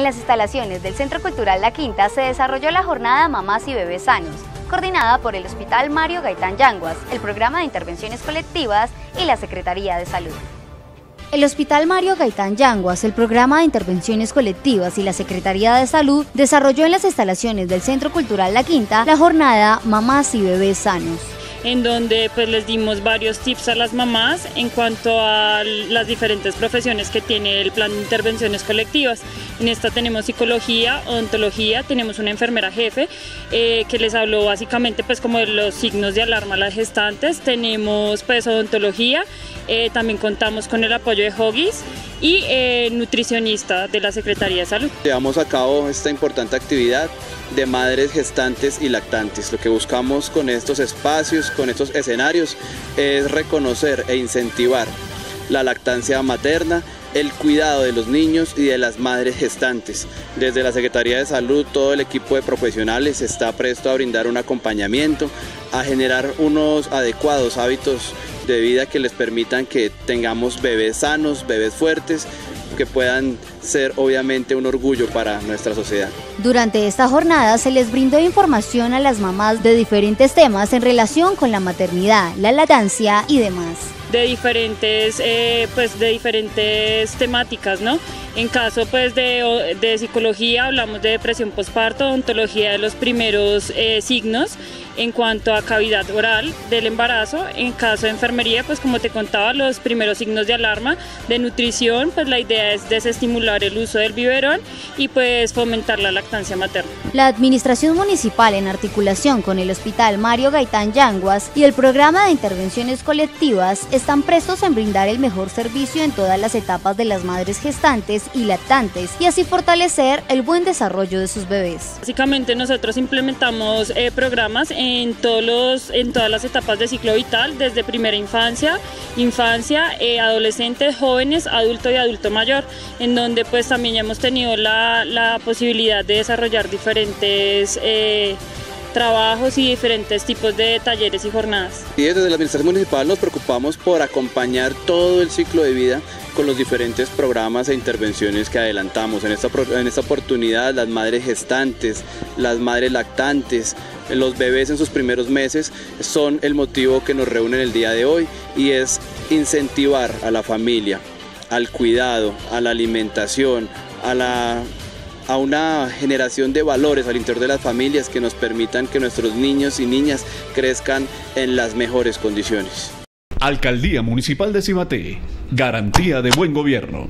En las instalaciones del Centro Cultural La Quinta se desarrolló la jornada Mamás y Bebés Sanos, coordinada por el Hospital Mario Gaitán Yanguas, el Programa de Intervenciones Colectivas y la Secretaría de Salud. El Hospital Mario Gaitán Yanguas, el Programa de Intervenciones Colectivas y la Secretaría de Salud desarrolló en las instalaciones del Centro Cultural La Quinta la jornada Mamás y Bebés Sanos en donde pues les dimos varios tips a las mamás en cuanto a las diferentes profesiones que tiene el plan de intervenciones colectivas. En esta tenemos psicología, odontología, tenemos una enfermera jefe eh, que les habló básicamente pues como de los signos de alarma a las gestantes, tenemos pues odontología, eh, también contamos con el apoyo de Hoggies y eh, nutricionista de la Secretaría de Salud. Llevamos a cabo esta importante actividad de madres gestantes y lactantes. Lo que buscamos con estos espacios, con estos escenarios, es reconocer e incentivar la lactancia materna, el cuidado de los niños y de las madres gestantes. Desde la Secretaría de Salud, todo el equipo de profesionales está presto a brindar un acompañamiento, a generar unos adecuados hábitos de vida que les permitan que tengamos bebés sanos, bebés fuertes, que puedan ser obviamente un orgullo para nuestra sociedad. Durante esta jornada se les brindó información a las mamás de diferentes temas en relación con la maternidad, la lactancia y demás. De diferentes, eh, pues de diferentes temáticas, ¿no? En caso pues de, de psicología hablamos de depresión postparto, ontología de los primeros eh, signos en cuanto a cavidad oral del embarazo. En caso de enfermería, pues como te contaba, los primeros signos de alarma. De nutrición, pues la idea es desestimular el uso del biberón y pues fomentar la lactancia materna. La Administración Municipal, en articulación con el Hospital Mario Gaitán Yanguas y el Programa de Intervenciones Colectivas, están prestos en brindar el mejor servicio en todas las etapas de las madres gestantes y lactantes y así fortalecer el buen desarrollo de sus bebés. Básicamente nosotros implementamos eh, programas en, todos los, en todas las etapas de ciclo vital, desde primera infancia, infancia, eh, adolescentes, jóvenes, adulto y adulto mayor, en donde pues también hemos tenido la, la posibilidad de desarrollar diferentes... Eh, trabajos y diferentes tipos de talleres y jornadas. Y desde la Administración Municipal nos preocupamos por acompañar todo el ciclo de vida los diferentes programas e intervenciones que adelantamos. En esta, en esta oportunidad las madres gestantes, las madres lactantes, los bebés en sus primeros meses son el motivo que nos reúne el día de hoy y es incentivar a la familia, al cuidado, a la alimentación, a la a una generación de valores al interior de las familias que nos permitan que nuestros niños y niñas crezcan en las mejores condiciones. Alcaldía Municipal de garantía de buen gobierno.